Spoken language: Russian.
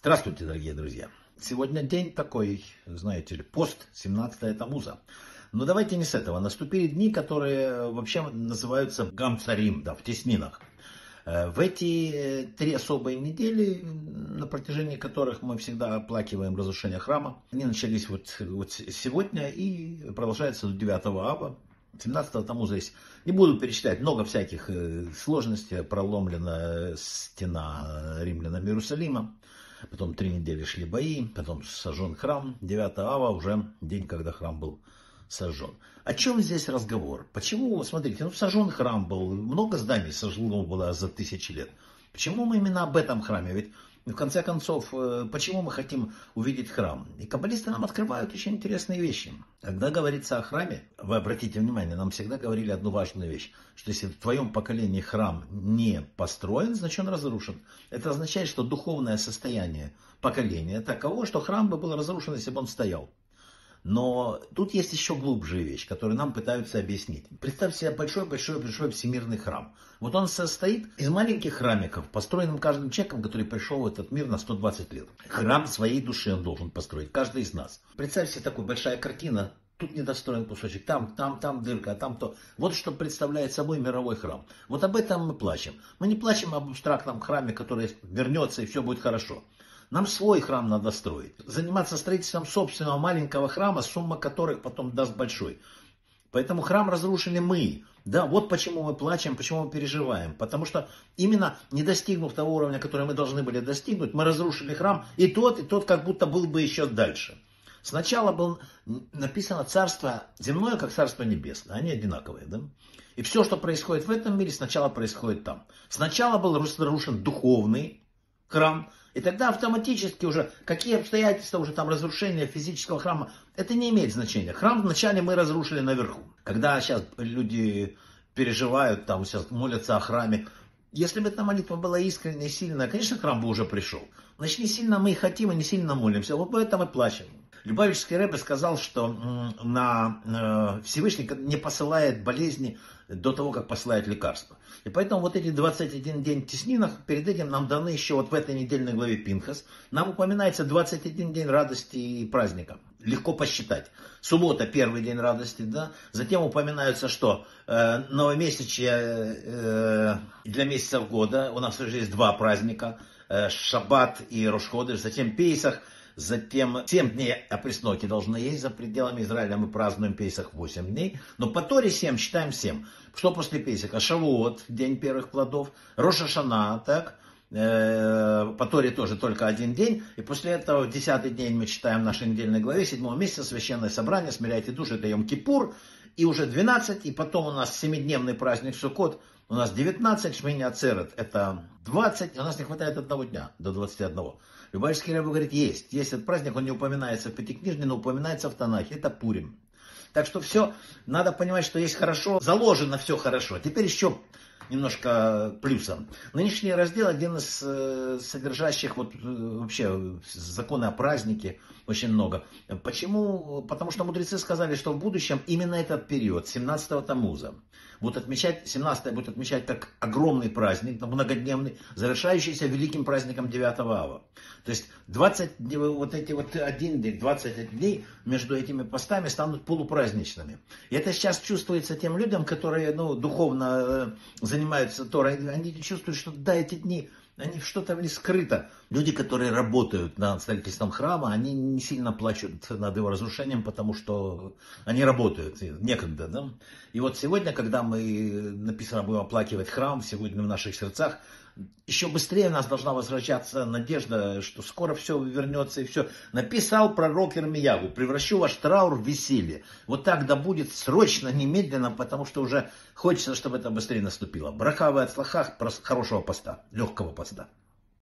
Здравствуйте, дорогие друзья. Сегодня день такой, знаете ли, пост 17 Тамуза. Но давайте не с этого. Наступили дни, которые вообще называются Гамцарим, да, в теснинах. Э, в эти э, три особые недели, на протяжении которых мы всегда оплакиваем разрушение храма, они начались вот, вот сегодня и продолжаются до 9 ава. 17 тому здесь не буду перечислять, много всяких э, сложностей, проломлена стена римлянам Иерусалима, потом три недели шли бои, потом сожжен храм, 9 ава уже день, когда храм был сожжен. О чем здесь разговор? Почему, смотрите, ну сожжен храм был, много зданий сожжено было за тысячи лет. Почему мы именно об этом храме? Ведь в конце концов, э, почему мы хотим увидеть храм? И каббалисты нам открывают очень интересные вещи. Когда говорится о храме, вы обратите внимание, нам всегда говорили одну важную вещь, что если в твоем поколении храм не построен, значит он разрушен. Это означает, что духовное состояние поколения таково, что храм бы был разрушен, если бы он стоял. Но тут есть еще глубжая вещь, которую нам пытаются объяснить. Представьте себе большой-большой-большой всемирный храм. Вот он состоит из маленьких храмиков, построенных каждым человеком, который пришел в этот мир на 120 лет. Храм своей души он должен построить, каждый из нас. Представьте себе такую большая картина, тут недостроен кусочек, там, там, там дырка, там то. Вот что представляет собой мировой храм. Вот об этом мы плачем. Мы не плачем об абстрактном храме, который вернется и все будет хорошо. Нам свой храм надо строить. Заниматься строительством собственного маленького храма, сумма которых потом даст большой. Поэтому храм разрушили мы. Да, вот почему мы плачем, почему мы переживаем. Потому что именно не достигнув того уровня, который мы должны были достигнуть, мы разрушили храм, и тот, и тот как будто был бы еще дальше. Сначала было написано царство земное, как царство небесное. Они одинаковые, да? И все, что происходит в этом мире, сначала происходит там. Сначала был разрушен духовный храм, и тогда автоматически уже, какие обстоятельства уже там разрушения физического храма, это не имеет значения. Храм вначале мы разрушили наверху. Когда сейчас люди переживают, там сейчас молятся о храме, если бы эта молитва была искренняя и сильная, конечно, храм бы уже пришел. Значит, не сильно мы хотим и не сильно молимся. Вот поэтому и плачем. Любавический Рэбе сказал, что на э, Всевышний не посылает болезни до того, как посылает лекарства. И поэтому вот эти 21 день теснинах, перед этим нам даны еще вот в этой недельной главе Пинхас, нам упоминается 21 день радости и праздника. Легко посчитать. Суббота первый день радости, да. Затем упоминается, что э, новомесячье э, для месяцев года, у нас уже есть два праздника, э, Шаббат и Рошходыш, затем Пейсах – Затем 7 дней опресноки должны есть за пределами Израиля. Мы празднуем Песах 8 дней. Но по Торе 7 считаем 7. Что после Песаха? Шавуот, день первых плодов. Роша Шана, так? Э, по Торе тоже только один день. И после этого в десятый день мы читаем в нашей недельной главе седьмого месяца священное собрание, смиряйте души, это Йом-Кипур. И уже 12, и потом у нас семидневный праздник Суккот. У нас 19, Шмини Ацерет, это 20, и у нас не хватает одного дня до 21. Любавический Рэбе говорит, есть. Есть этот праздник, он не упоминается в Пятикнижне, но упоминается в Танахе. Это Пурим. Так что все, надо понимать, что есть хорошо, заложено все хорошо. Теперь еще немножко плюсом. Нынешний раздел один из э, содержащих вот э, вообще законы о празднике очень много. Почему? Потому что мудрецы сказали, что в будущем именно этот период, 17-го Тамуза, будут отмечать, 17 будет отмечать как огромный праздник, многодневный, завершающийся великим праздником 9 ава. То есть 20, вот эти вот один день, 20 дней между этими постами станут полупраздничными. И это сейчас чувствуется тем людям, которые ну, духовно э, занимаются Торой, они чувствуют, что да, эти дни они что-то них скрыто. Люди, которые работают над строительством храма, они не сильно плачут над его разрушением, потому что они работают, некогда. Да? И вот сегодня, когда мы написано будем оплакивать храм, сегодня в наших сердцах, еще быстрее у нас должна возвращаться надежда, что скоро все вернется и все. Написал пророк Ирмиягу, превращу ваш траур в веселье. Вот так да будет срочно, немедленно, потому что уже хочется, чтобы это быстрее наступило. Брахавы от слахах, хорошего поста, легкого поста. batıda.